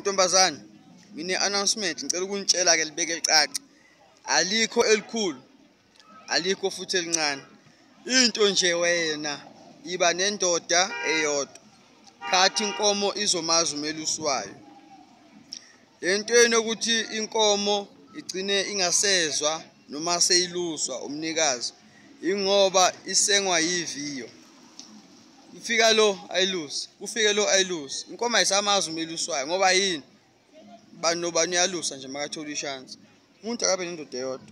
Ntombazane, ngine-announcement ngicela ukunitshela-ke libeke licace. Alikho elikhulu, alikho futhi elincane. Into nje wena iba nendoda eyodwa. Thatha inkomo izomazi umelusi wayo. Entweni yokuthi inkomo igcine ingasezwa noma seyiluswa umnikazi, ingoba isengwa yiviyo. Ifika lo ayiluse, kufike lo ayiluse. Inkomo ayisamazi umelusi wayo ngoba yini? Bani nobani uyalusa nje makathola ishansi. Umuntu akabe nendoda eyodwa.